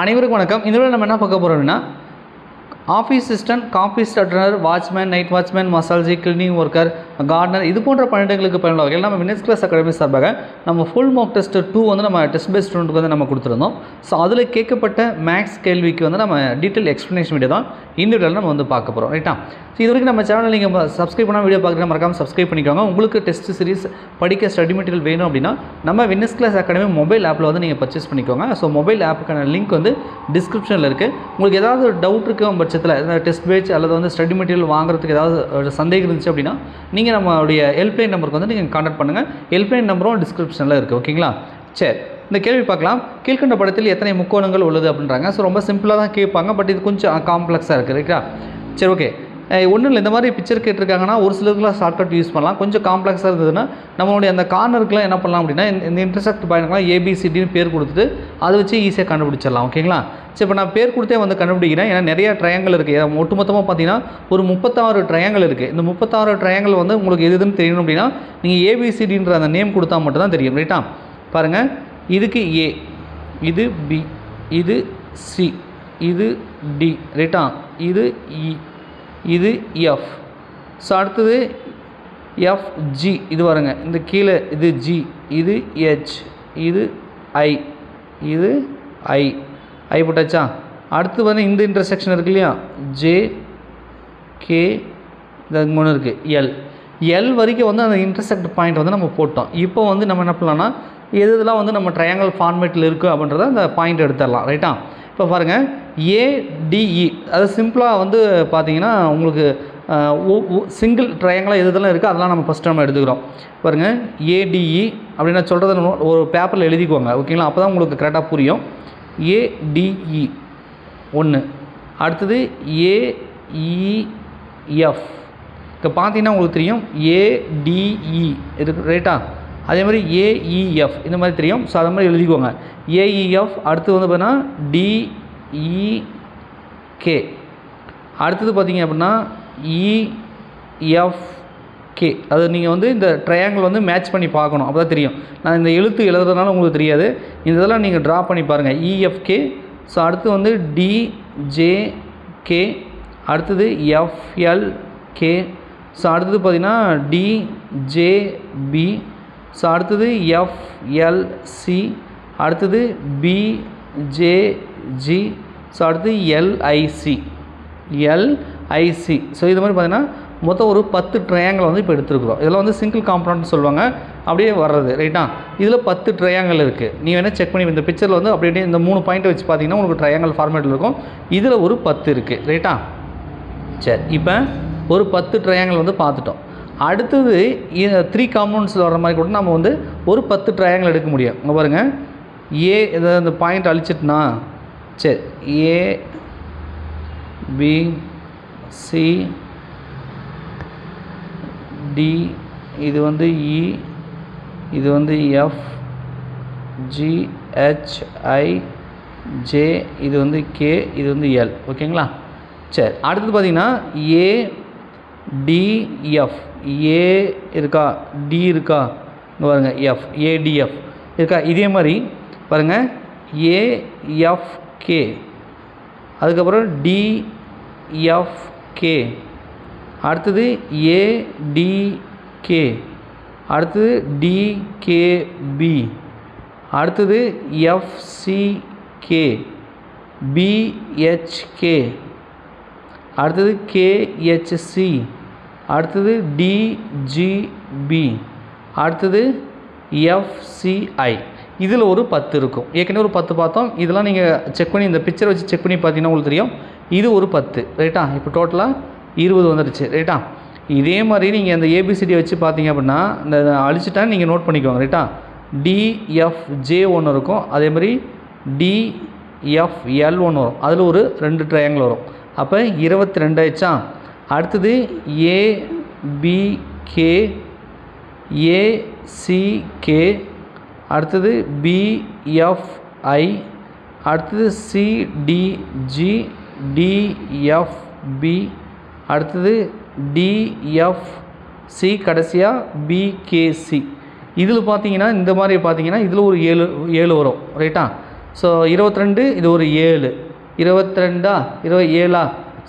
அனைவருக்கும் வணக்கம். இதில் நம்ம என்ன பார்க்க போகிறோம்னா ஆஃபீஸ் அசிஸ்டன்ட் காஃபி ஸ்டட்னர் வாட்ச்மேன் நைட் வாட்ச்மேன் மசாலஜி கிளீனிங் ஒர்க்கர் கார்டனர் இது போன்ற பன்னெண்டுகளுக்கு பயனுள்ள வகையில் நம்ம மினிஸ் கிளாஸ் அகாடமி சார்பாக நம்ம ஃபுல் மார்க் டெஸ்ட் டூ வந்து நம்ம டெஸ்ட் பேஸ்ட் ஸ்டூடெண்ட்டுக்கு வந்து நம்ம கொடுத்துருந்தோம். ஸோ அதில் கேட்கப்பட்ட மேக்ஸ் கேள்விக்கு வந்து நம்ம டீட்டெயில் எக்ஸ்ப்ளனேஷன் வீடியோ தான் இந்த வீடியோவில் நம்ம வந்து பார்க்க போகிறோம் ரைட்டா ஸோ இது வரைக்கும் நம்ம சேனல் நீங்கள் சப்ஸ்கிரைப் பண்ணால் வீடியோ பார்க்குறேன் மறக்காமல் சப்ஸ்கிரைப் பண்ணிக்கோங்க. உங்களுக்கு டெஸ்ட் சீரிஸ் படிக்க ஸ்டடி மெட்டீரியல் வேணும் அப்படின்னா நம்ம வின்னஸ் கிளாஸ் அகாடமி மொபைல் ஆப்பில் வந்து நீங்கள் பர்ச்சேஸ் பண்ணிக்கோங்க. ஸோ மொபைல் ஆப்புக்கான லிங்க் வந்து டிஸ்கிரிப்ஷனில் இருக்குது உங்களுக்கு ஏதாவது ஒரு டவுட் இருக்குது பட்சத்தில் டெஸ்ட் பேச் அல்லது வந்து ஸ்டடி மெட்டீரியல் வாங்குறதுக்கு ஏதாவது ஒரு சந்தேகம் இருந்துச்சு அப்படின்னா நீங்கள் நம்மளுடைய ஹெல்ப்லைன் நம்பருக்கு வந்து நீங்கள் கான்டாக்ட் பண்ணுங்கள் ஹெல்ப்லைன் நம்பரும் டிஸ்கிரிப்ஷனில் இருக்குது ஓகேங்களா சரி இந்த கேள்வி பார்க்கலாம். கீழ்கண்ட படத்தில் எத்தனை முக்கோணங்கள் உள்ளது அப்படின்றாங்க. ஸோ ரொம்ப சிம்பிளாக தான் கேட்பாங்க பட் இது கொஞ்சம் காம்ப்ளெக்ஸாக இருக்குது ரைட்டா சரி ஓகே ஒன்றும் இல்லை. இந்த மாதிரி பிக்சர் கேட்டிருக்காங்கன்னா ஒரு சிலருக்குலாம் ஷார்ட்கட் யூஸ் பண்ணலாம். கொஞ்சம் காம்ப்ளெக்ஸாக இருந்ததுன்னா நம்மளுடைய அந்த கார்னருக்குலாம் என்ன பண்ணலாம் அப்படின்னா இந்த- இன்டர்செக்ட் பாயிண்ட்லாம் ஏபிசிடின்னு பேர் கொடுத்துட்டு அதை வச்சு ஈஸியாக கண்டுபிடிச்சிடலாம். ஓகேங்களா சரி இப்போ நான் பேர் கொடுத்தே வந்து கண்டுபிடிக்கிறேன். ஏன்னா நிறைய ட்ரையாங்கல் இருக்குது ஒட்டுமொத்தமாக பார்த்தீங்கன்னா ஒரு முப்பத்தாறு ட்ரையாங்கல் இருக்குது இந்த முப்பத்தாறு ட்ரையாங்கல் வந்து உங்களுக்கு எது எதுன்னு தெரியணும் அப்படின்னா நீங்கள் ஏபிசிடின்ற அந்த நேம் கொடுத்தா மட்டும்தான் தெரியும். ரைட்டா பாருங்கள் இதுக்கு ஏ இது பி இது சி இது டி ரைட்டா இது இ இது எஃப் ஸோ அடுத்தது எஃப்ஜி இது வருங்க இந்த கீழே இது ஜி இது ஹெச் இது ஐ இது ஐ ஐ போட்டாச்சா? அடுத்து வந்து இந்த இன்டர்செக்ஷன் இருக்கு இல்லையா? ஜே கே இது மூணு இருக்குது எல் எல் வரைக்கும் வந்து அந்த இன்டர்செக்ட் பாயிண்ட் வந்து நம்ம போட்டோம். இப்போ வந்து நம்ம என்ன பண்ணலாம்னா எது இதெல்லாம் வந்து நம்ம ட்ரையாங்கல் ஃபார்மேட்டில் இருக்குது அப்படின்றத அந்த பாயிண்ட் எடுத்துடலாம். ரைட்டா இப்போ பாருங்கள் ஏடிஇ e. அது சிம்பிளாக வந்து பார்த்தீங்கன்னா உங்களுக்கு சிங்கிள் ட்ரையாங்கிளாக எது இதெல்லாம் இருக்குது அதெல்லாம் நம்ம ஃபஸ்ட்டு நம்ம எடுத்துக்கிறோம். பாருங்கள் ஏடிஇ e அப்படின்னு சொல்கிறத ஒரு பேப்பரில் எழுதிக்கோங்க. ஓகேங்களா அப்போ தான் உங்களுக்கு கரெக்டாக புரியும். ADE e. ஒன்று அடுத்தது ஏஇஎஃப் இப்போ பார்த்தீங்கன்னா உங்களுக்கு தெரியும். ஏடிஇ இருக்கு ரைட்டா அதே மாதிரி ஏஇஎஃப் இந்த மாதிரி தெரியும். ஸோ அதை மாதிரி எழுதிக்கோங்க ஏஇஎஃப் அடுத்து வந்து பார்த்தீங்கன்னா டிஇகே அடுத்தது பார்த்தீங்க அப்படின்னா இஎஃப் கே அது நீங்கள் வந்து இந்த ட்ரையாங்கிள் வந்து மேட்ச் பண்ணி பார்க்கணும். அப்போ தான் தெரியும். நான் இந்த எழுத்து எழுதுறதுனால உங்களுக்கு தெரியாது. இந்த இதெல்லாம் நீங்கள் ட்ரா பண்ணி பாருங்கள் இஎஃப்கே ஸோ அடுத்து வந்து டிஜேகே அடுத்தது எஃப்எல்கே ஸோ அடுத்தது பார்த்தீங்கன்னா டிஜேபி ஸோ அடுத்தது எஃப்எல்சி அடுத்தது பிஜேஜி ஸோ அடுத்தது எல்ஐசி எல்ஐசி ஸோ இது மாதிரி பார்த்தீங்கன்னா மொத்தம் ஒரு பத்து ட்ரையாங்கிள் வந்து இப்போ எடுத்துருக்குறோம். இதெல்லாம் வந்து சிங்கிள் காம்பவுண்ட் சொல்லுவாங்க. அப்படியே வர்றது ரைட்டா இதில் பத்து ட்ரையாங்கிள் இருக்குது நீ வேணால் செக் பண்ணி இந்த பிக்சரில் வந்து அப்படியே இந்த மூணு பாயிண்ட் வச்சு பார்த்தீங்கன்னா உங்களுக்கு ட்ரையாங்கிள் ஃபார்மேட்டில் இருக்கும். இதில் ஒரு பத்து இருக்குது ரைட்டா சரி இப்போ ஒரு பத்து ட்ரையாங்கிள் வந்து பார்த்துட்டோம். அடுத்தது த்ரீ காம்பவுண்ட்ஸில் வர மாதிரி கூட நம்ம வந்து ஒரு பத்து ட்ரையாங்கிள் எடுக்க முடியும். இங்கே பாருங்கள் ஏ இதை அந்த பாயிண்ட் அழிச்சிட்டுனா சரி. ஏ பி சி டி இது வந்து இ இது வந்து F G H I J இது வந்து கே இது வந்து எல் ஓகேங்களா சரி. அடுத்தது பார்த்திங்கன்னா ஏ டிஎஃப் ஏ இருக்கா? டி இருக்கா? இங்கே பாருங்கள் எஃப் ஏடிஎஃப் இருக்கா? இதே மாதிரி பாருங்கள் ஏஎஃப்கே அதுக்கப்புறம் டிஎஃப்கே அடுத்தது ஏடிகே அடுத்தது டிகேபி அடுத்தது எஃப்சிகே பிஹெச்கே அடுத்தது கேஹெச்சி அடுத்தது டிஜிபி அடுத்தது எஃப்சிஐ இதில் ஒரு பத்து இருக்கும். ஏற்கனவே ஒரு பத்து பார்த்தோம். இதெல்லாம் நீங்கள் செக் பண்ணி இந்த பிக்சர் வச்சு செக் பண்ணி பார்த்தீங்கன்னா உங்களுக்கு தெரியும். இது ஒரு பத்து. ரைட்டா இப்போ டோட்டலாக இருபது வந்துடுச்சு ரைட்டா இதே மாதிரி நீங்கள் அந்த ஏபிசிடி வச்சு பார்த்தீங்க அப்படின்னா இந்த அழிச்சிட்டா நீங்கள் நோட் பண்ணிக்கோங்க. ரைட்டா டிஎஃப்ஜே ஒன்று இருக்கும். அதே மாதிரி டிஎஃப்எல் ஒன்று வரும். அதில் ஒரு ரெண்டு ட்ரையாங்கிள் வரும். அப்போ இருபத்தி ரெண்டு ஆயிடுச்சா? அடுத்தது பிகே ஏசிகே அடுத்தது பிஎஃப்ஐ அடுத்தது சிடிஜி டிஎஃப்பி அடுத்தது டிஎஃப்சி கடைசியாக பிகேசி இதில் பார்த்தீங்கன்னா இந்த மாதிரி பார்த்தீங்கன்னா இதில் ஒரு ஏழு ஏழு வரும். ரைட்டா ஸோ இருபத்திரெண்டு இது ஒரு ஏழு. இருபத்திரெண்டா? இருபது ஏழா?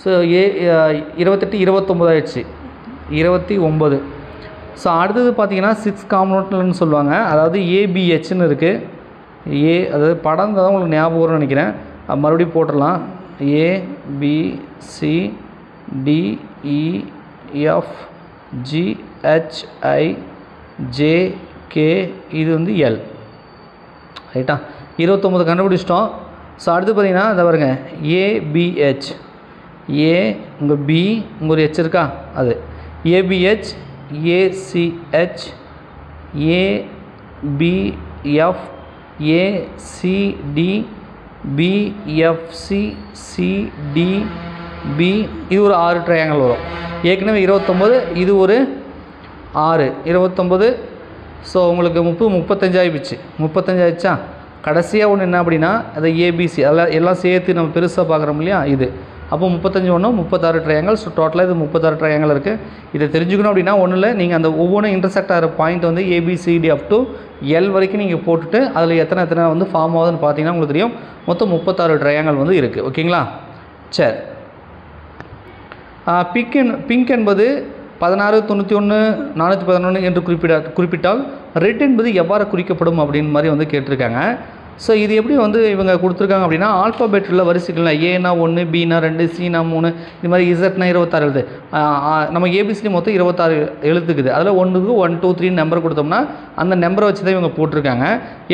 ஸோ ஏ இருபத்தெட்டு இருபத்தொம்போதாயிடுச்சு இருபத்தி ஒம்பது. ஸோ அடுத்தது பார்த்தீங்கன்னா சிக்ஸ் காம்பனண்ட்னு சொல்லுவாங்க. அதாவது ஏபிஹெச்னு இருக்குது ஏ அதாவது படம் தான் உங்களுக்கு ஞாபகம் வரும்னு நினைக்கிறேன். மறுபடியும் போட்டுடலாம். A B C D E F G H I J K இது வந்து எல் ரைட்டா இருபத்தொம்போது கண்டுபிடிச்சிட்டோம். ஸோ அடுத்து பார்த்தீங்கன்னா இதை பாருங்க. ஏபிஹெச் ஏ உங்கள் பி உங்கள் ஒரு ஹெச் இருக்கா? அது. ABH ACH ABF ACD BFC CD B இது ஒரு ஆறு ட்ரையாங்கல் வரும். ஏற்கனவே இருபத்தொம்போது இது ஒரு ஆறு. இருபத்தொம்போது ஸோ உங்களுக்கு முப்பது முப்பத்தஞ்சு முப்பத்தஞ்சாயிடுச்சா? கடைசியாக ஒன்று என்ன அப்படின்னா அதை ஏபிசி அதெல்லாம் எல்லாம் சேர்த்து நம்ம பெருசாக பார்க்குறோம் இல்லையா? இது. அப்போ முப்பத்தஞ்சு ஒன்று முப்பத்தாறு ட்ரையாங்கல் ஸோ டோட்டலாக இது முப்பத்தாறு ட்ரையாங்கல் இருக்குது இதை தெரிஞ்சுக்கணும் அப்படின்னா ஒன்றும் இல்லை. நீங்கள் அந்த ஒவ்வொன்றும் இன்டர்செக்ட் ஆகிற பாயிண்ட் வந்து ஏபிசிடி அப் டு எல் வரைக்கும் நீங்கள் போட்டுட்டு அதில் எத்தனை எத்தனை வந்து ஃபார்ம் ஆகுதுன்னு பார்த்தீங்கன்னா உங்களுக்கு தெரியும். மொத்தம் முப்பத்தாறு ட்ரையாங்கல் வந்து இருக்குது ஓகேங்களா சரி. பிங்க் என் பிங்க் என்பது பதினாறு தொண்ணூற்றி ஒன்று நானூற்றி பதினொன்று என்று குறிப்பிட குறிப்பிட்டால் ரெட் என்பது எவ்வாறு குறிக்கப்படும் அப்படின்னு மாதிரி வந்து கேட்டிருக்காங்க. ஸோ இது எப்படி வந்து இவங்க கொடுத்துருக்காங்க அப்படின்னா ஆல்ஃபாபெட்டில் வரிசைகள் ஏனா ஒன்று பினா ரெண்டு சீனா மூணு இது மாதிரி இசட்னா இருபத்தாறு எழுது. நம்ம ஏபிசிடி மொத்தம் இருபத்தாறு எழுத்துக்குது. அதில் ஒன்றுக்கு ஒன் டூ த்ரீ நம்பர் கொடுத்தோம்னா அந்த நம்பரை வச்சு தான் இவங்க போட்டிருக்காங்க.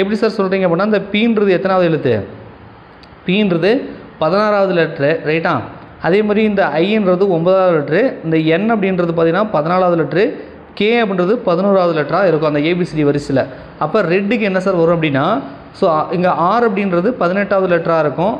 எப்படி சார் சொல்கிறீங்க அப்படின்னா இந்த பீன்றது எத்தனாவது எழுத்து? பீன்றது பதினாறாவது லெட்ரு ரைட்டா அதே மாதிரி இந்த ஐன்றது ஒன்பதாவது லெட்ரு இந்த என் அப்படின்றது பார்த்தீங்கன்னா பதினாலாவது லெட்ரு கே அப்படின்றது பதினோராவது லெட்டராக இருக்கும் அந்த ஏபிசிடி வரிசையில். அப்போ ரெட்டுக்கு என்ன சார் வரும் அப்படின்னா ஸோ இங்கே ஆர் அப்படின்றது பதினெட்டாவது லெட்டராக இருக்கும்.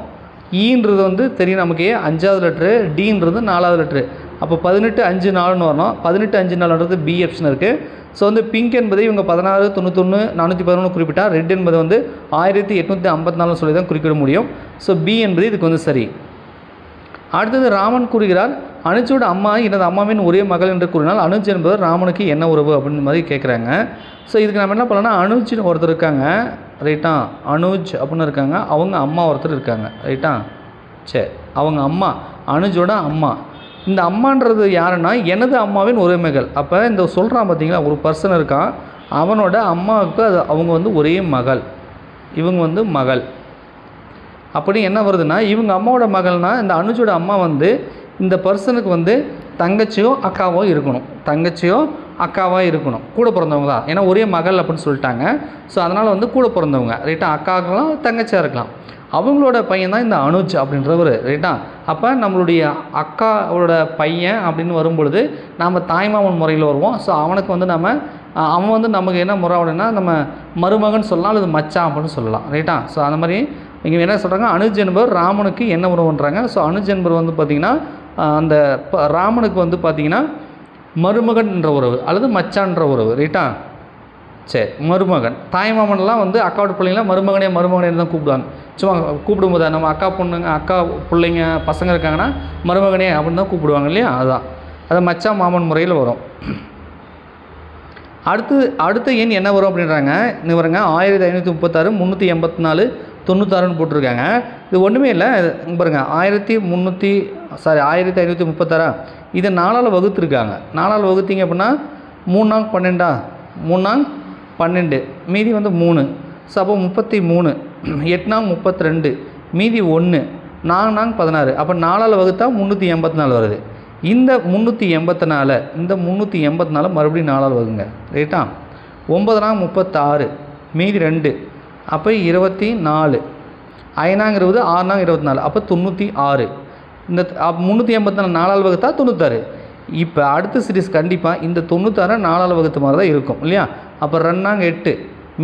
E ஈன்றது வந்து தெரியும் நமக்கு. அஞ்சாவது லெட்ரு டீன்றது நாலாவது லெட்ரு அப்போ பதினெட்டு அஞ்சு நாலுன்னு வரணும். பதினெட்டு அஞ்சு நாலுன்றது பி ஆப்ஷன் இருக்குது ஸோ வந்து பிங்க் என்பது இவங்க பதினாறு தொண்ணூத்தொன்று நானூற்றி பதினொன்று குறிப்பிட்டா ரெட் என்பது வந்து ஆயிரத்தி எட்நூற்றி ஐம்பத்தி நாலு சொல்லி தான் குறிப்பிட முடியும். ஸோ பி என்பது இதுக்கு வந்து சரி. அடுத்தது ராமன் கூறுகிறார் அனுஜோட அம்மா எனது அம்மாவின் ஒரே மகள் என்று கூறினால் அனுஜ் என்பவர் ராமனுக்கு என்ன உறவு? அப்படின்னு மாதிரி கேட்குறாங்க ஸோ இதுக்கு நம்ம என்ன பண்ணலாம்னா அனுஜ்னு ஒருத்தர் இருக்காங்க ரைட்டா அனுஜ் அப்படின்னு இருக்காங்க அவங்க அம்மா ஒருத்தர் இருக்காங்க ரைட்டா சரி அவங்க அம்மா அனுஜோட அம்மா. இந்த அம்மான்றது யாருன்னா எனது அம்மாவின் ஒரே மகள். அப்போ இந்த சொல்கிறான் பார்த்தீங்களா ஒரு பர்சன் இருக்கான் அவனோட அம்மாவுக்கு அது அவங்க வந்து ஒரே மகள். இவங்க வந்து மகள். அப்படி என்ன வருதுன்னா இவங்க அம்மாவோட மகள்னா இந்த அனுஜோட அம்மா வந்து இந்த பர்சனுக்கு வந்து தங்கச்சியோ அக்காவோ இருக்கணும். தங்கச்சியோ அக்காவாக இருக்கணும். கூட பிறந்தவங்க தான் ஏன்னா ஒரே மகள் அப்படின்னு சொல்லிட்டாங்க. ஸோ அதனால் வந்து கூட பிறந்தவங்க. ரைட்டா அக்காக்கெல்லாம் தங்கச்சியாக இருக்கலாம் அவங்களோட பையன் தான் இந்த அனுஜ் அப்படின்றவர். ரைட்டா அப்போ நம்மளுடைய அக்காவோட பையன் அப்படின்னு வரும்பொழுது நாம் தாய்மாமன் முறையில் வருவோம். ஸோ அவனுக்கு வந்து நம்ம அவன் வந்து நமக்கு என்ன முறை அப்படின்னா நம்ம மருமகன் சொல்லலாம் அல்லது மச்சான் அப்படின்னு சொல்லலாம். ரைட்டா ஸோ அந்த மாதிரி இங்கே என்ன சொல்கிறாங்க அனுஜ் என்பவர் ராமனுக்கு என்ன உறவு பண்ணுறாங்க ஸோ அனுஜ் என்பவர் வந்து பார்த்திங்கன்னா அந்த ப- ராமனுக்கு வந்து பார்த்திங்கன்னா மருமகன்ன்ற உறவு அல்லது மச்சான்ற உறவு ரைட்டா சரி மருமகன். தாய்மாமன்லாம் வந்து அக்காவோட பிள்ளைங்களாம் மருமகனே மருமகனே தான் கூப்பிடுவாங்க. சும்மா கூப்பிடும்போது நம்ம அக்கா பொண்ணுங்க அக்கா பிள்ளைங்க பசங்க இருக்காங்கன்னா மருமகனே அப்படின்னு தான் கூப்பிடுவாங்க இல்லையா? அதுதான் அது மச்சான் மாமன் முறையில் வரும். அடுத்து அடுத்த எண் என்ன வரும் அப்படின்றாங்க? இன்னும் வருங்க ஆயிரத்தி ஐநூற்றி முப்பத்தாறு முந்நூற்றி எண்பத்தி நாலு தொண்ணூத்தாறுன்னு போட்டிருக்காங்க. இது ஒன்றுமே இல்லை. பாருங்கள் ஆயிரத்தி முந்நூற்றி சாரி ஆயிரத்தி ஐநூற்றி முப்பத்தாறா? இதை நாலால் வகுத்துருக்காங்க. நாலால் வகுத்தீங்க அப்படின்னா மூணாங் பன்னெண்டா? மூணாங் பன்னெண்டு. மீதி வந்து மூணு. ஸோ அப்போ முப்பத்தி மூணு. எட்னாங் முப்பத்தி ரெண்டு மீதி ஒன்று நாங் நாங் பதினாறு. அப்போ நாலால் வகுத்தா முந்நூற்றி எண்பத்தி நாலு வருது. இந்த முந்நூற்றி எண்பத்தி நாலு இந்த முந்நூற்றி எண்பத்தி நாலு மறுபடியும் நாலால் வகுங்க. ரைட்டா? ஒம்பது நாங் முப்பத்தாறு. மீதி ரெண்டு. அப்போ இருபத்தி நாலு. ஐநாங்க இருபது ஆறுநாங்க இருபத்தி நாலு. அப்போ தொண்ணூற்றி ஆறு. இந்த முந்நூற்றி எண்பத்தி நாலு நாலால் வகுத்தா தொண்ணூத்தாறு. இப்போ அடுத்த சீரிஸ் கண்டிப்பாக இந்த தொண்ணூத்தாறு நாலால் வகுத்து மாதிரி தான் இருக்கும் இல்லையா? அப்போ ரெண்டாங்க எட்டு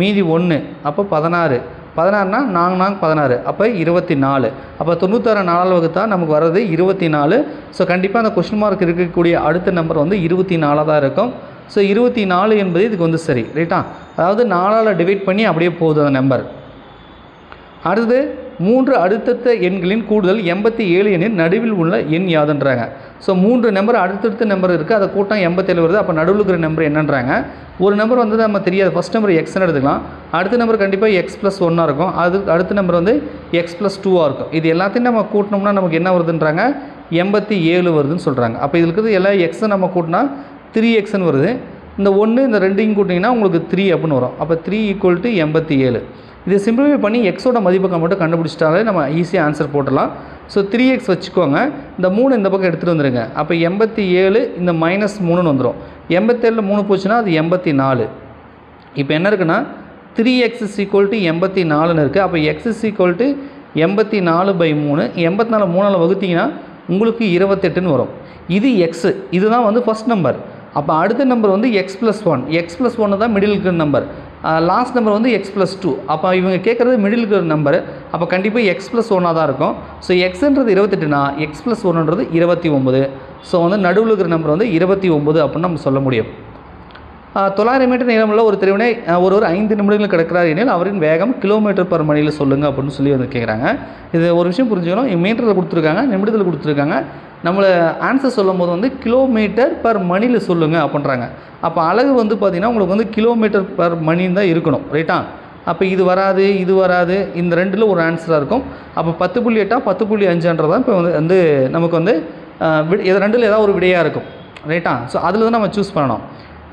மீதி ஒன்று அப்போ பதினாறு. பதினாறுனா நாங்க நாங்க பதினாறு. அப்போ இருபத்தி நாலு. அப்போ தொண்ணூத்தாறு நாலால் வகுத்தா நமக்கு வர்றது இருபத்தி நாலு. ஸோ கண்டிப்பாக அந்த கொஸ்டின் மார்க் இருக்கக்கூடிய அடுத்த நம்பர் வந்து இருபத்தி நாலாக தான் இருக்கும். ஸோ இருபத்தி நாலு என்பது இதுக்கு வந்து சரி ரைட்டா அதாவது நாலால் டிவைட் பண்ணி அப்படியே போகுது அந்த நம்பர் அடுத்தது மூன்று அடுத்தடுத்த எண்களின் கூடுதல் எண்பத்தி ஏழு எண்ணின் நடுவில் உள்ள எண் யாதுன்றாங்க. ஸோ மூன்று நம்பர் அடுத்தடுத்த நம்பர் இருக்குது அதை கூட்டம் எண்பத்தேழு வருது அப்போ நடுவில் இருக்கிற நம்பர் என்னன்றாங்க. ஒரு நம்பர் வந்து நம்ம தெரியாது ஃபஸ்ட் நம்பர் எக்ஸ்னு எடுத்துக்கலாம். அடுத்த நம்பர் கண்டிப்பாக எக்ஸ் ப்ளஸ் ஒன்னாக இருக்கும். அது அடுத்த நம்பர் வந்து எக்ஸ் ப்ளஸ் டூவாக இருக்கும். இது எல்லாத்தையும் நம்ம கூட்டினோம்னா நமக்கு என்ன வருதுன்றாங்க? எண்பத்தி ஏழு வருதுன்னு சொல்கிறாங்க அப்போ இதில் இருக்கிறது எக்ஸை நம்ம கூட்டினா த்ரீ எக்ஸ்னு வருது. இந்த ஒன்று இந்த ரெண்டையும் கூட்டிங்கன்னா உங்களுக்கு த்ரீ அப்படின்னு வரும். அப்போ த்ரீ ஈக்குவல் டு எண்பத்தி ஏழு. இது சிம்பிளிஃபை பண்ணி எக்ஸோட மதிப்பக்கம் மட்டும் கண்டுபிடிச்சிட்டாலே நம்ம ஈஸியாக ஆன்சர் போட்டுடலாம். ஸோ த்ரீ எக்ஸ் வச்சுக்கோங்க. இந்த மூணு இந்த பக்கம் எடுத்துகிட்டு வந்துருங்க. அப்போ எண்பத்தி ஏழு இந்த மைனஸ் மூணுன்னு வந்துடும் எண்பத்தேழில் மூணு போச்சுன்னா அது எண்பத்தி நாலு. இப்போ என்ன இருக்குன்னா three x is equal to எண்பத்தி நாலுன்னு இருக்குது அப்போ எக்ஸ் இஸ் ஈக்குவல் டு எண்பத்தி நாலு பை மூணு. எண்பத்தி நாலு மூணால் வகுத்திங்கன்னா உங்களுக்கு இருபத்தெட்டுன்னு வரும். இது எக்ஸு இதுதான் வந்து ஃபஸ்ட் நம்பர் அப்போ அடுத்த நம்பர் வந்து x plus one x plus ஒன்று தான் மிடில் இருக்கிற நம்பர் லாஸ்ட் நம்பர் வந்து எக்ஸ் ப்ளஸ் டூ அப்போ இவங்க கேட்குறது மிடில் இருக்கிற நம்பர் அப்போ கண்டிப்பாக எக்ஸ் ப்ளஸ் ஒன்னாக தான் இருக்கும். ஸோ எக்ஸ்ன்றது இருபத்தெட்டுனா எக்ஸ் ப்ளஸ் ஒன்றுன்றது இருபத்தி ஒம்பது ஸோ வந்து நடுவில் இருக்கிற நம்பர் வந்து இருபத்தி ஒம்பது அப்படின்னு நம்ம சொல்ல முடியும். தொள்ளாயிரம் மீட்டர் நீளமுள்ள ஒரு தெருவினை ஒருவர் ஐந்து நிமிடங்கள் கிடக்கிறார் எனில் அவரின் வேகம் கிலோமீட்டர் பர் மணியில் சொல்லுங்கள் அப்படின்னு சொல்லி வந்து கேட்குறாங்க இது ஒரு விஷயம் புரிஞ்சுக்கணும். மீட்டரில் கொடுத்துருக்காங்க நிமிடத்தில் கொடுத்துருக்காங்க. நம்மளை ஆன்சர் சொல்லும் போது வந்து கிலோமீட்டர் பர் மணியில் சொல்லுங்கள் அப்படின்றாங்க. அப்போ அழகு வந்து பார்த்திங்கன்னா உங்களுக்கு வந்து கிலோமீட்டர் பர் மணின்னு தான் இருக்கணும் ரைட்டா அப்போ இது வராது இது வராது இந்த ரெண்டில் ஒரு ஆன்சராக இருக்கும். அப்போ பத்து புள்ளி எட்டா பத்து புள்ளி அஞ்சுன்றதான் இப்போ வந்து வந்து நமக்கு வந்து விடு இது ரெண்டில் ஏதாவது ஒரு விடையாக இருக்கும் ரைட்டா ஸோ அதில் தான் நம்ம சூஸ் பண்ணணும்.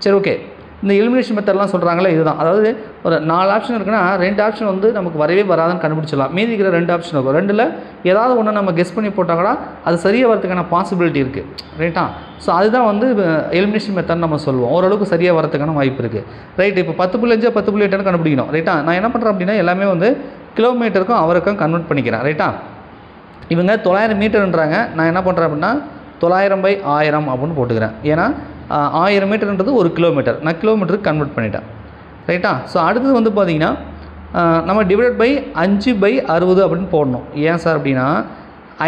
சரி ஓகே இந்த எலிமினேஷன் மெத்தட்லாம் சொல்கிறாங்களே இதுதான். அதாவது ஒரு நாலு ஆப்ஷன் இருக்குன்னா ரெண்டு ஆப்ஷன் வந்து நமக்கு வரவே வராதுன்னு கண்டுபிடிச்சிடலாம். மீதி இருக்கிற ரெண்டு ஆப்ஷன் இருக்கும். ரெண்டில் ஏதாவது ஒன்று நம்ம கெஸ் பண்ணி போட்டாங்கன்னா கூட அது சரியாக வரதுக்கான பாசிபிலிட்டி இருக்குது ரைட்டா ஸோ அதுதான் வந்து எலிமினேஷன் மெத்தட் நம்ம சொல்லுவோம். ஓரளவுக்கு சரியாக வரதுக்கான வாய்ப்பு இருக்குது ரைட் இப்போ பத்து புள்ளி அஞ்சு பத்து புள்ளி எட்டுன்னு கண்டுபிடிக்கணும். ரைட்டா நான் என்ன பண்ணுறேன் அப்படின்னா எல்லாமே வந்து கிலோமீட்டருக்கும் அவருக்கும் கன்வெர்ட் பண்ணிக்கிறேன். ரைட்டா இவங்க தொள்ளாயிரம் மீட்டருன்றாங்க நான் என்ன பண்ணுறேன் அப்படின்னா தொள்ளாயிரம் பை ஆயிரம் அப்படின்னு போட்டுக்கிறேன். ஏன்னா ஆயிரம் மீட்டர்ன்றது ஒரு கிலோமீட்டர். நான் கிலோமீட்டருக்கு கன்வெர்ட் பண்ணிட்டேன். ரைட்டா ஸோ அடுத்தது வந்து பார்த்திங்கன்னா நம்ம டிவைட் பை அஞ்சு பை அறுபது அப்படின்னு போடணும். ஏன் சார் அப்படின்னா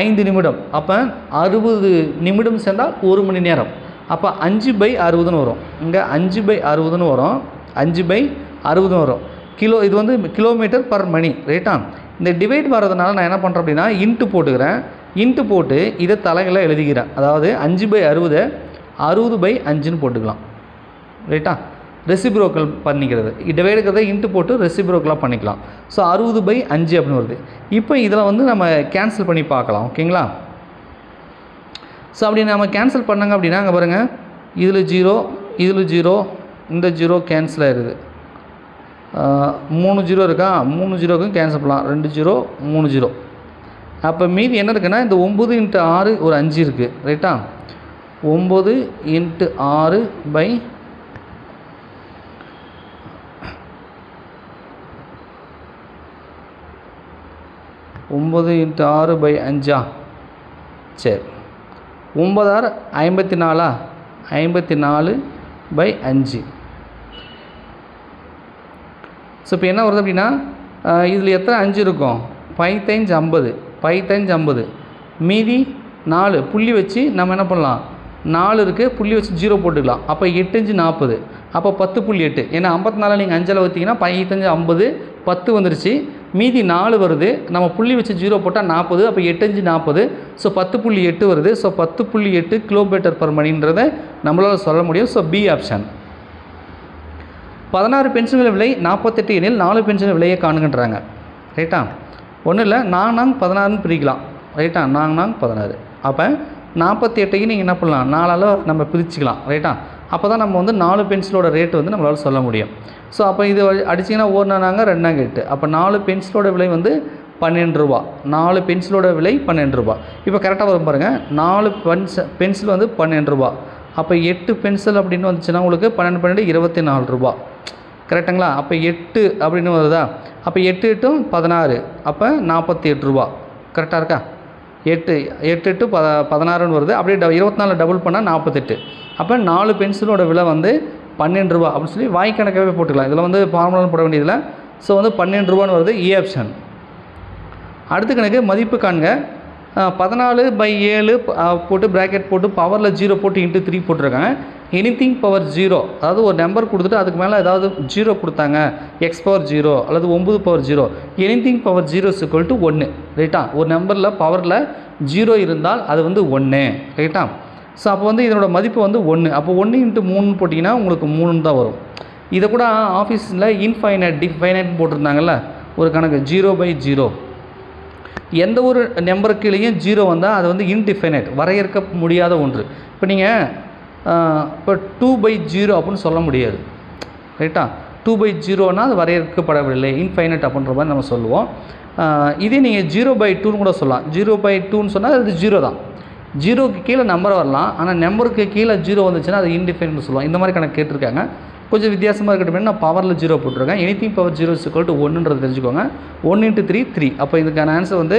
ஐந்து நிமிடம். அப்போ அறுபது நிமிடம் சேர்ந்தால் ஒரு மணி நேரம். அப்போ அஞ்சு பை அறுபதுன்னு வரும். இங்கே அஞ்சு பை அறுபதுன்னு வரும். அஞ்சு பை அறுபதுன்னு வரும். கிலோ இது வந்து கிலோமீட்டர் பர் மணி. ரைட்டா இந்த டிவைட் வர்றதுனால நான் என்ன பண்ணுறேன் அப்படின்னா இன்ட்டு போட்டுக்கிறேன். இன்ட்டு போட்டு இதை தலைகளை எழுதிக்கிறேன். அதாவது அஞ்சு பை அறுபதை அறுபது பை அஞ்சுன்னு போட்டுக்கலாம். ரைட்டா ரெசிப்ரோக்கல் பண்ணிக்கிறது. டிவைட் இருக்கிறத இன்ட்டு போட்டு ரெசிப்ரோக்கலாக பண்ணிக்கலாம். ஸோ அறுபது பை அஞ்சு அப்படின்னு வருது. இப்போ இதில் வந்து நம்ம கேன்சல் பண்ணி பார்க்கலாம். ஓகேங்களா ஸோ அப்படி நம்ம கேன்சல் பண்ணாங்க அப்படின்னா அங்கே பாருங்கள் இதில் ஜீரோ இதில் ஜீரோ இந்த ஜீரோ கேன்சல் ஆயிடுது மூணு ஜீரோ இருக்கா? மூணு ஜீரோக்கும் கேன்சல் பண்ணலாம். ரெண்டு ஜீரோ மூணு ஜீரோ அப்போ மீதி என்ன இருக்குன்னா இந்த ஒம்பது இன்ட்டு ஆறு ஒரு அஞ்சு இருக்குது ரைட்டா ஒம்பது இன்ட்டு ஆறு பை ஒம்பது இன்ட்டு ஆறு பை அஞ்சா? சரி. ஒம்பதாறு ஐம்பத்தி நாலா ஐம்பத்தி நாலு பை அஞ்சு. ஸோ இப்போ என்ன வருது அப்படின்னா இதில் எத்தனை அஞ்சு இருக்கும்? பைத்தஞ்சு ஐம்பது. பைத்தஞ்சு ஐம்பது. மீதி நாலு. புள்ளி வச்சு நம்ம என்ன பண்ணலாம்? நாலு இருக்குது புள்ளி வச்சு ஜீரோ போட்டுக்கலாம். அப்போ எட்டஞ்சு நாற்பது. அப்போ பத்து புள்ளி எட்டு. ஏன்னா ஐம்பத்தி நாலில் நீங்கள் அஞ்சில் வச்சிங்கன்னா பதினஞ்சு ஐம்பது பத்து வந்துருச்சு. மீதி நாலு வருது. நம்ம புள்ளி வச்சு ஜீரோ போட்டால் நாற்பது அப்போ எட்டஞ்சு நாற்பது. ஸோ பத்து புள்ளி எட்டு வருது. ஸோ பத்து புள்ளி எட்டு கிலோமீட்டர் பர் மணின்றதை நம்மளால் சொல்ல முடியும். ஸோ பி ஆப்ஷன் பதினாறு பென்ஷன்கள் விலை நாற்பத்தெட்டு எனில் நாலு பென்ஷன் விலையை காணுங்கன்றாங்க ரைட்டா ஒன்றும் இல்லை. நாங் நாங் பதினாறுன்னு பிரிக்கலாம். ரைட்டா நாங் நாங் பதினாறு. அப்போ நாற்பத்தி எட்டைக்கு நீங்கள் என்ன பண்ணலாம்? நாலால் நம்ம பிரிச்சுக்கலாம் ரைட்டா அப்போ தான் நம்ம வந்து நாலு பென்சிலோட ரேட்டு வந்து நம்மளால் சொல்ல முடியும். ஸோ அப்போ இது அடிச்சிங்கன்னா ஒரு ரெண்டாங்க எட்டு. அப்போ நாலு பென்சிலோட விலை வந்து பன்னெண்டு ரூபா. நாலு பென்சிலோட விலை பன்னெண்டு ரூபா. இப்போ கரெக்டாக வரும் பாருங்கள் நாலு பென்ஸ் பென்சில் வந்து பன்னெண்டு ரூபா. அப்போ எட்டு பென்சில் அப்படின்னு வந்துச்சுன்னா உங்களுக்கு பன்னெண்டு பன்னெண்டு இருபத்தி நாலு ரூபா. கரெக்டுங்களா அப்போ எட்டு அப்படின்னு வருதா? அப்போ எட்டு எட்டும் பதினாறு. அப்போ நாற்பத்தி எட்டு ரூபா. கரெக்டாக இருக்கா? எட்டு எட்டு எட்டு ப பதினாறுன்னு வருது. அப்படியே ட இருபத்தி நாலு டபுள் பண்ணால் நாற்பத்தெட்டு. அப்போ நாலு பென்சிலோட விலை வந்து பன்னெண்டு ரூபா அப்படின்னு சொல்லி வாய்க்கணக்காகவே போட்டுக்கலாம். இதில் வந்து ஃபார்முலான்னு போட வேண்டியதில்லை. ஸோ வந்து பன்னெண்டு ரூபான்னு வருது e இ ஆப்ஷன் அடுத்த கணக்கு மதிப்பு காண்க. பதினாலு பை ஏழு போட்டு ப்ராக்கெட் போட்டு பவரில் ஜீரோ போட்டு இன்ட்டு த்ரீ போட்டிருக்காங்க. எனிதிங் பவர் ஜீரோ அதாவது ஒரு நம்பர் கொடுத்துட்டு அதுக்கு மேலே ஏதாவது ஜீரோ கொடுத்தாங்க. எக்ஸ் பவர் ஜீரோ அல்லது ஒம்பது power zero anything power zero equal to ஒன்று ரைட்டா ஒரு நம்பரில் பவரில் ஜீரோ இருந்தால் அது வந்து ஒன்று ரைட்டா ஸோ அப்போ வந்து இதனோட மதிப்பு வந்து ஒன்று அப்போ ஒன்று இன்ட்டு மூணுன்னு போட்டிங்கன்னா உங்களுக்கு மூணு தான் வரும். இதை கூட ஆஃபீஸில் இன்ஃபைனைட் டிஃபைனைட் போட்டிருந்தாங்கல்ல? ஒரு கணக்கு ஜீரோ பை ஜீரோ எந்த ஒரு நம்பருக்கு கீழேயும் ஜீரோ வந்தால் அது வந்து இன்டிஃபைனைட் வரையறுக்க முடியாத ஒன்று. இப்போ நீங்கள் இப்போ டூ பை ஜீரோ அப்படின்னு சொல்ல முடியாது. ரைட்டா டூ பை ஜீரோனா அது வரையறுக்கப்படவில்லை இன்ஃபைனைட் அப்படின்ற மாதிரி நம்ம சொல்லுவோம். இதே நீங்கள் ஜீரோ பை டூன்னு கூட சொல்லலாம். ஜீரோ பை டூன்னு சொன்னால் அது ஜீரோ தான். ஜீரோக்கு கீழே நம்பர் வரலாம். ஆனால் நம்பருக்கு கீழே ஜீரோ வந்துச்சுன்னா அது இன்டிஃபைன் சொல்லுவோம். இந்த மாதிரி கணக்கு கேட்டிருக்காங்க. கொஞ்சம் வித்தியாசமாக இருக்கட்டும். நான் பவரில் ஜீரோ போட்டிருக்கேன். Anything power zero equal to ஒன்றுன்றது தெரிஞ்சுக்கோங்க. ஒன் இன்ட்டு த்ரீ த்ரீ அப்போ இதுக்கான ஆன்சர் வந்து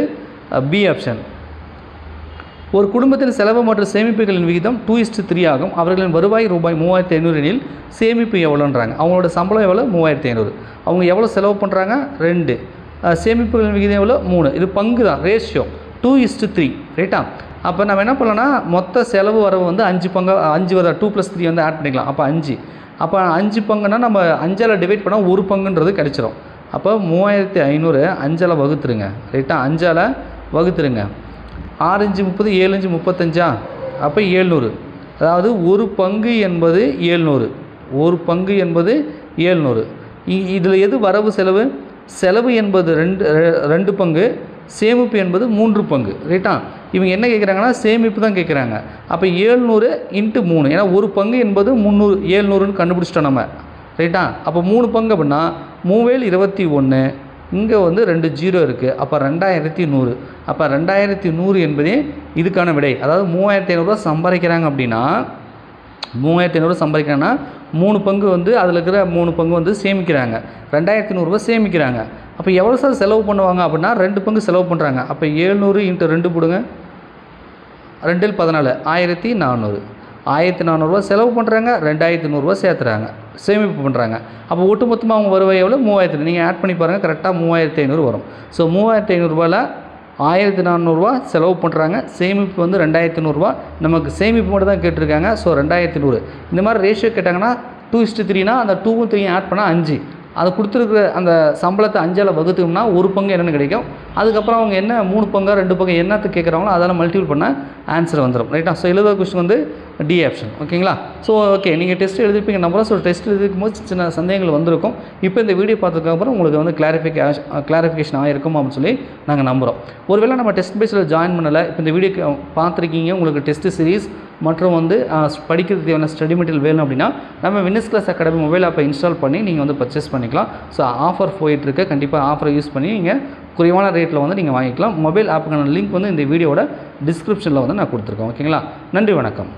uh, பி ஆப்ஷன் ஒரு குடும்பத்தின் செலவு மற்றும் சேமிப்புகளின் விகிதம் டூ இஸ்ட் த்ரீ ஆகும். அவர்களின் வருவாய் ரூபாய் மூவாயிரத்தி ஐநூறு எனில் சேமிப்பு எவ்வளோன்றாங்க. அவங்களோட சம்பளம் எவ்வளோ மூவாயிரத்தி ஐநூறு. அவங்க எவ்வளோ செலவு பண்ணுறாங்க ரெண்டு. சேமிப்புகளின் விகிதம் எவ்வளோ மூணு. இது பங்கு தான் ரேஷியோ டூ இஸ்ட்டு த்ரீ ரைட்டா அப்போ நம்ம என்ன பண்ணலாம்னா மொத்த செலவு வரவு வந்து அஞ்சு பங்கு அஞ்சு வர டூ ப்ளஸ் த்ரீ வந்து ஆட் பண்ணிக்கலாம். அப்போ அஞ்சு. அப்போ அஞ்சு பங்குனா நம்ம அஞ்சால் டிவைட் பண்ணால் ஒரு பங்குன்றது கிடச்சிரும். அப்போ மூவாயிரத்தி ஐநூறு அஞ்சால் வகுத்துருங்க. ரைட்டாக அஞ்சால் வகுத்துருங்க. ஆறஞ்சு முப்பது ஏழஞ்சு முப்பத்தஞ்சா? அப்போ ஏழ்நூறு. அதாவது ஒரு பங்கு என்பது ஏழ்நூறு. ஒரு பங்கு என்பது ஏழ்நூறு. இதில் எது வரவு செலவு? செலவு என்பது ரெண்டு ரெண்டு பங்கு சேமிப்பு என்பது மூன்று பங்கு. ரைட்டா இவங்க என்ன கேட்குறாங்கன்னா சேமிப்பு தான் கேட்குறாங்க அப்போ ஏழ்நூறு இன்ட்டு மூணு. ஏன்னா ஒரு பங்கு என்பது முந்நூறு ஏழ்நூறுன்னு கண்டுபிடிச்சிட்டோம் நம்ம. ரைட்டா? அப்போ மூணு பங்கு அப்படின்னா மூவேல் இருபத்தி ஒன்று இங்கே வந்து ரெண்டு ஜீரோ இருக்குது அப்போ ரெண்டாயிரத்தி நூறு. அப்போ ரெண்டாயிரத்தி நூறு என்பதே இதுக்கான விடை. அதாவது மூவாயிரத்தி ஐநூறுரூவா சம்பாதிக்கிறாங்க அப்படின்னா மூவாயிரத்தி ஐநூறு சம்பாதிக்கிறாங்கன்னா மூணு பங்கு வந்து அதில் இருக்கிற மூணு பங்கு வந்து சேமிக்கிறாங்க. ரெண்டாயிரத்தி நூறுரூவா சேமிக்கிறாங்க. அப்போ எவ்வளோ சார் செலவு பண்ணுவாங்க அப்படின்னா ரெண்டு பங்கு செலவு பண்ணுறாங்க அப்போ ஏழ்நூறு இன்ட்டு ரெண்டு போடுங்க. ரெண்டில் பதினாலு ஆயிரத்தி நானூறு. ஆயிரத்தி நானூறுரூவா செலவு பண்ணுறாங்க ரெண்டாயிரத்தி நூறுரூவா சேர்த்துறாங்க. சேமிப்பு பண்ணுறாங்க அப்போ ஒட்டுமொத்தமாக அவங்க வருவாய் எவ்வளோ மூவாயிரத்தி நீங்கள் ஆட் பண்ணி பாருங்கள் கரெக்டாக மூவாயிரத்தி ஐநூறு வரும். ஸோ மூவாயிரத்தி ஐநூறுரூவாயில் ஆயிரத்தி நானூறுரூவா செலவு பண்ணுறாங்க சேமிப்பு வந்து ரெண்டாயிரத்தி நூறுரூவா. நமக்கு சேமிப்பு மட்டும் தான் கேட்டிருக்காங்க. ஸோ ரெண்டாயிரத்தி நூறு. இந்த மாதிரி ரேஷியோ கேட்டாங்கன்னா டூ இஸ்ட்டு த்ரீனா அந்த டூவும் த்ரீயும் ஆட் பண்ணால் அஞ்சு. அது கொடுத்துருக்குற அந்த சம்பளத்தை அஞ்சால் வகுத்தோம்னா ஒரு பங்கு என்னென்னு கிடைக்கும். அதுக்கப்புறம் அவங்க என்ன மூணு பங்கா ரெண்டு பங்கு என்னத்தை கேட்குறாங்களோ அதெல்லாம் மல்டிபிள் பண்ணால் ஆன்சர் வந்துடும் ரைட்டா ஸோ எழுத கொஸ்டின் வந்து டி ஆப்ஷன் ஓகேங்களா ஸோ ஓகே நீங்கள் டெஸ்ட் எழுதிப்பீங்க நம்புறோம் ஸோ டெஸ்ட் எழுதிக்கும் போது சின்ன சந்தேகங்கள் வந்திருக்கும். இப்போ இந்த வீடியோ பார்த்ததுக்கப்புறம் உங்களுக்கு வந்து கிளாரிஃபிகே கிளாரிஃபிகேஷன் ஆகிருக்கும் அப்படின்னு சொல்லி நாங்கள் நம்புகிறோம் ஒருவேளை நம்ம டெஸ்ட் பேஸில் ஜாயின் பண்ணலை. இப்போ இந்த வீடியோ பார்த்துருக்கீங்க. உங்களுக்கு டெஸ்ட் சீரிஸ் மற்றும் வந்து படிக்கிறதுக்கு தேவையான ஸ்டடி மெட்டீரியல் வேணும் அப்படின்னா நம்ம வின்னஸ் கிளாஸ் அகாடமி மொபைல் ஆப்பை இன்ஸ்டால் பண்ணி நீங்கள் வந்து பர்ச்சேஸ் பண்ணிக்கலாம். ஸோ ஆஃபர் போயிட்டுருக்கு. கண்டிப்பாக ஆஃபரை யூஸ் பண்ணி நீங்கள் குறைவான ரேட்டில் வந்து நீங்கள் வாங்கிக்கலாம். மொபைல் ஆப்புக்கான லிங்க் வந்து இந்த வீடியோட டிஸ்கிரிப்ஷனில் வந்து நான் கொடுத்துருக்கேன். ஓகேங்களா நன்றி வணக்கம்.